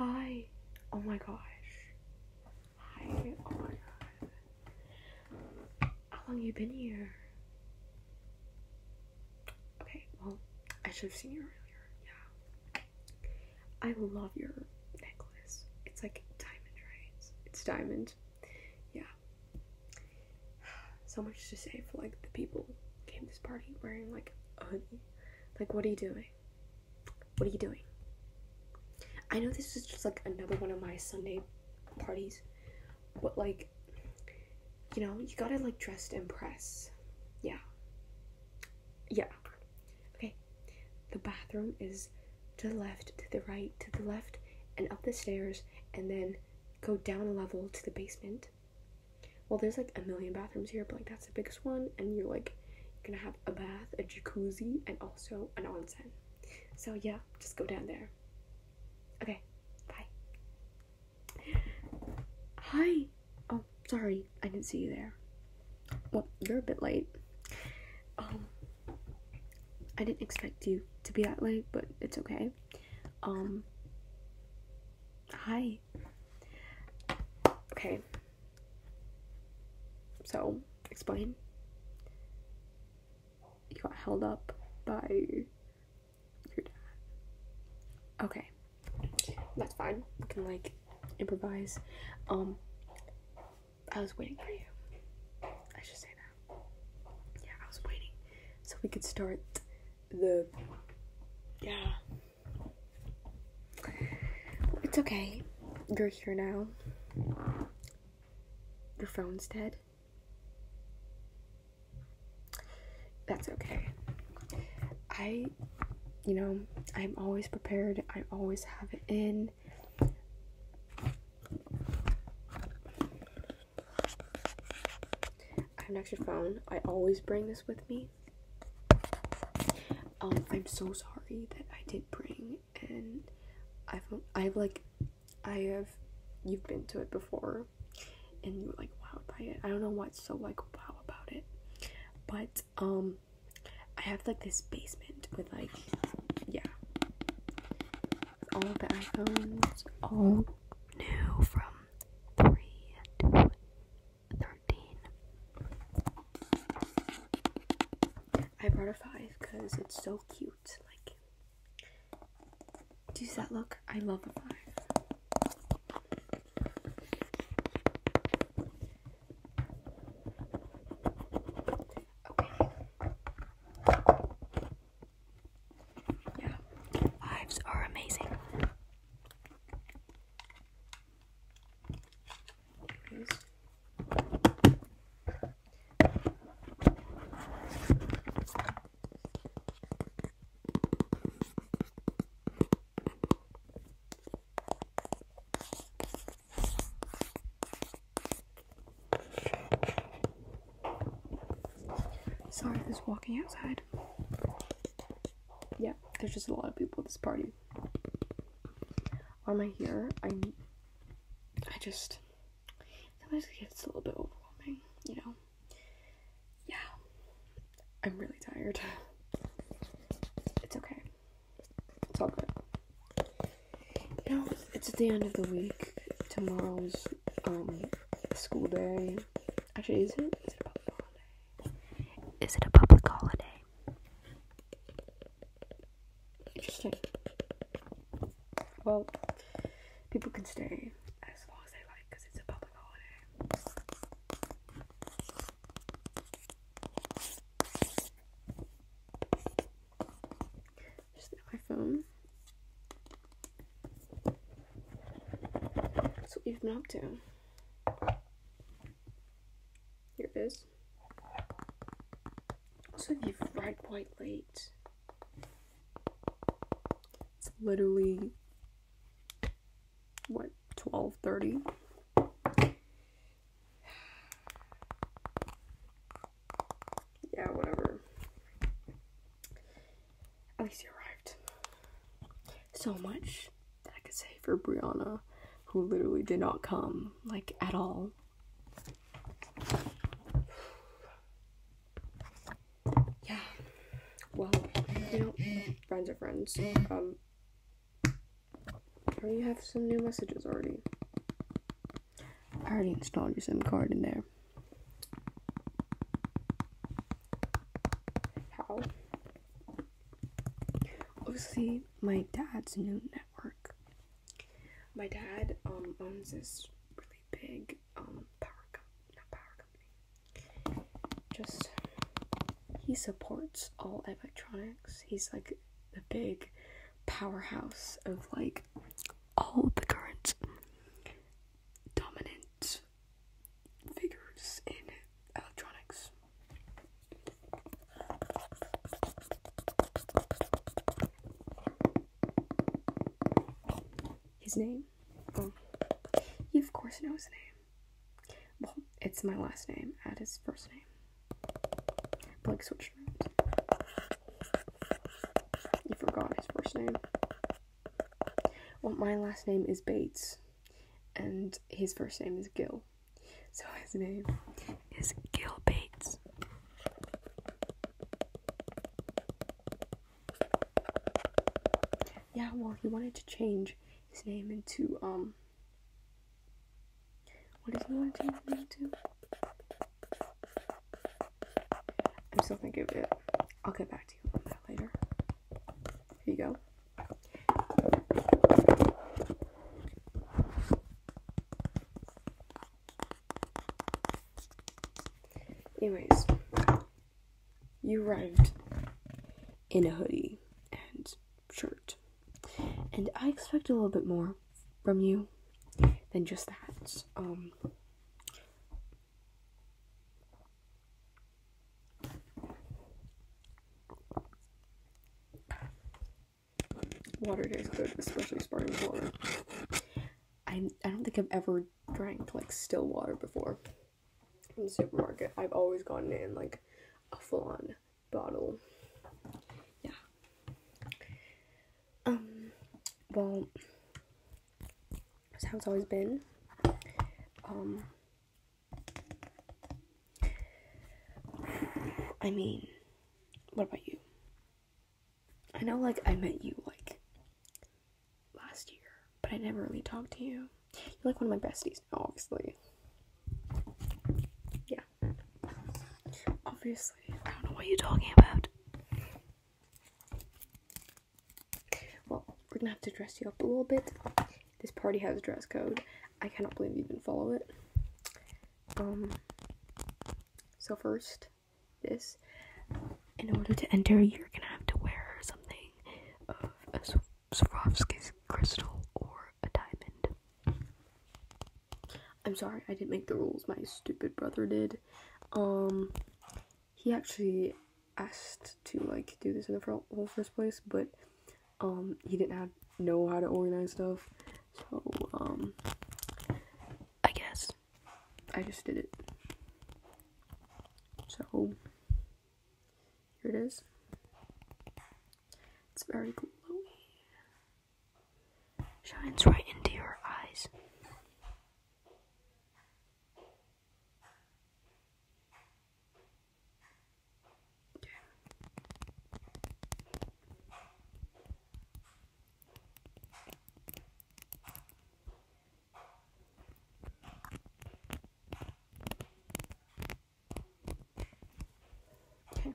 Hi. Oh my gosh. Hi. Oh my god. How long you been here? Okay, well, I should have seen you earlier. Yeah. I love your necklace. It's like diamond, right? It's diamond. Yeah. So much to say for like the people who came to this party wearing like a hoodie. Like, what are you doing? What are you doing? I know this is just like another one of my Sunday parties, but like, you know, you gotta like dress to impress. Yeah. Yeah. Okay. The bathroom is to the left, to the right, to the left, and up the stairs, and then go down a level to the basement. Well, there's like a million bathrooms here, but like that's the biggest one, and you're like you're gonna have a bath, a jacuzzi, and also an onsen. So yeah, just go down there. Okay, bye. Hi. Oh, sorry, I didn't see you there. Well, you're a bit late. Um, I didn't expect you to be that late, but it's okay. Um, hi. Okay. So, explain. You got held up by your dad. Okay. That's fine. We can like improvise. Um I was waiting for you. I should say that. Yeah, I was waiting. So we could start the Yeah. It's okay. You're here now. Your phone's dead. That's okay. I, you know, I'm always prepared. I always have it in. I have an extra phone. I always bring this with me. Um, I'm so sorry that I did bring, and I've I've like, I have, you've been to it before, and you were like wowed by it. I don't know what's so like wow about it, but um, I have like this basement with like, all the iPhones, all new from 3 to 13. I brought a 5 because it's so cute. Like, does that look? I love a 5. Sorry, there's walking outside. Yeah, there's just a lot of people at this party. Why am I here? I'm. I just. Sometimes it gets a little bit overwhelming, you know? Yeah. I'm really tired. It's okay. It's all good. You know, it's at the end of the week. Tomorrow's um school day. Actually, is it? phone. That's what you've been up to. Here it is. So if you've read quite late, it's literally what 12:30. So much that I could say for Brianna, who literally did not come, like, at all. Yeah. Well, you know, friends are friends. Um, Oh, you have some new messages already. I already installed your SIM card in there. How? Obviously, my dad's new network. My dad um owns this really big um power co- not power company. Just he supports all electronics. He's like the big powerhouse of like all the current dominant figures in electronics. His name? Oh, he of course knows the name. Well, it's my last name at his first name. But, like switched names. You forgot his first name. Well, my last name is Bates, and his first name is Gil. So his name is Gil Bates. Yeah, well, he wanted to change his name into, um, to? I'm still thinking of it. I'll get back to you on that later. Here you go. Anyways, you arrived in a hoodie and shirt. And I expect a little bit more from you than just that. Um water tastes good, especially sparkling water. I I don't think I've ever drank like still water before in the supermarket. I've always gotten in like a full on bottle. Yeah. Um well that's how it's always been. Um I mean, what about you? I know like I met you like last year, but I never really talked to you. You're like one of my besties now, obviously. Yeah. Obviously. I don't know what you're talking about. Well, we're gonna have to dress you up a little bit. This party has a dress code. I cannot believe you didn't follow it. Um so first, this in order to enter, you're gonna have to wear something of a Sw- Swarovski's crystal or a diamond. I'm sorry, I didn't make the rules. My stupid brother did. Um, he actually asked to like do this in the whole first place, but um, he didn't have know how to organize stuff. So um, I guess I just did it. So here it is. It's very glowy. Shines right into your eyes. Okay. Okay.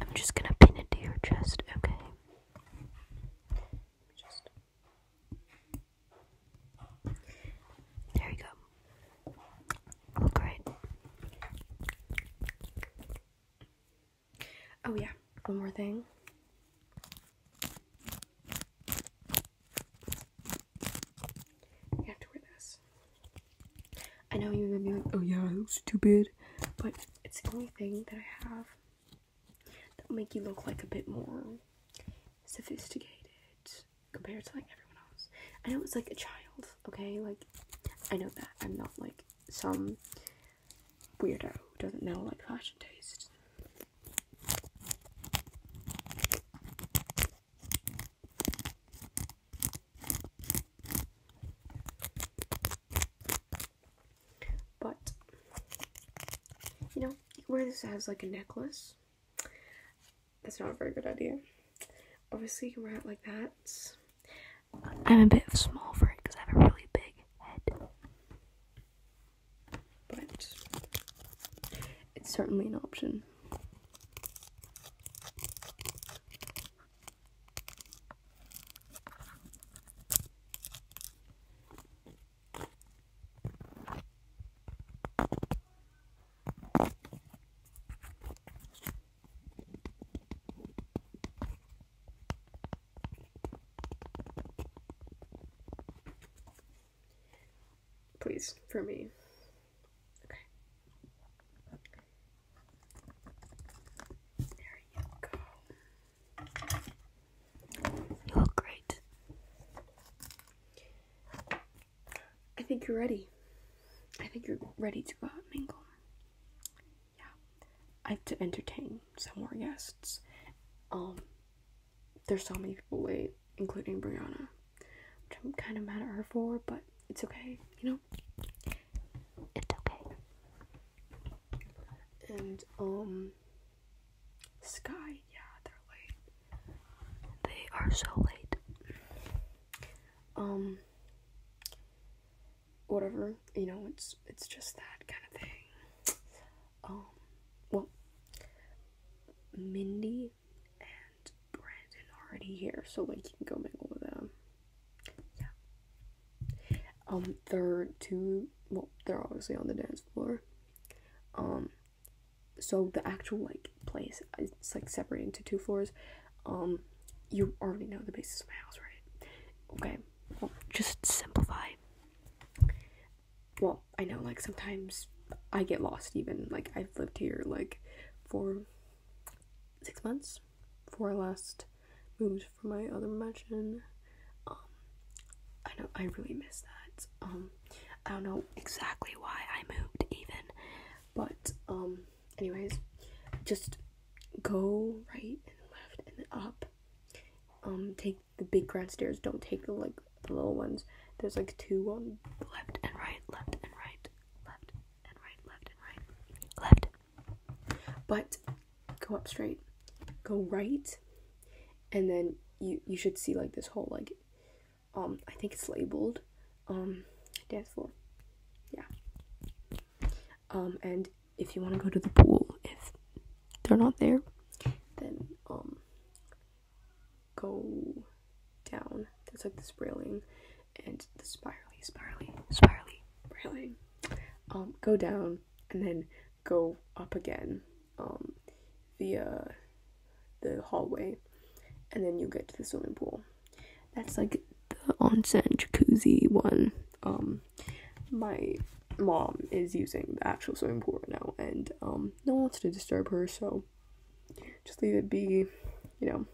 I'm just gonna pin it to your chest, okay? Just there you go. Look great. Oh yeah, one more thing. You have to wear this. I know you're gonna be like, oh yeah, it looks stupid, but it's the only thing that I have that will make you look like a bit more sophisticated compared to like everyone else. I know it's like a child, okay? Like I know that I'm not like some weirdo who doesn't know like fashion taste. this as like a necklace. That's not a very good idea. Obviously, you can wear it like that. I'm a bit small for it because I have a really big head. But it's certainly an option. For me. Okay. There you look great. I think you're ready. I think you're ready to and mingle. Yeah. I have to entertain some more guests. Um, there's so many people late, including Brianna, which I'm kind of mad at her for, but it's okay, you know? It's okay. And, um, Sky, yeah, they're late. They are so late. Um, whatever, you know, it's it's just that kind of thing. Um, well, Mindy and Brandon are already here, so like you can go mingle with them. Um, they're two. Well, they're obviously on the dance floor. Um, so the actual like place it's like separated into two floors. Um, you already know the basis of my house, right? Okay. Well, just simplify. Well, I know like sometimes I get lost even. Like I've lived here like for six months before I last moved from my other mansion. Um I know I really miss that. Um I don't know exactly why I moved even. But um anyways, just go right and left and up. Um take the big grand stairs, don't take the like the little ones. There's like two on left and right, left and right, left and right, left and right, left. But go up straight, go right, and then you you should see like this whole like um I think it's labeled um dance floor. Yeah. Um and if you want to go to the pool, if they're not there, then um go down. There's like this railing and the spirally, spirally, spirally railing. Um, go down and then go up again um, via the hallway, and then you get to the swimming pool. That's like onsen jacuzzi one. Um, my mom is using the actual swimming pool right now, and um, no one wants to disturb her, so just leave it be. You know,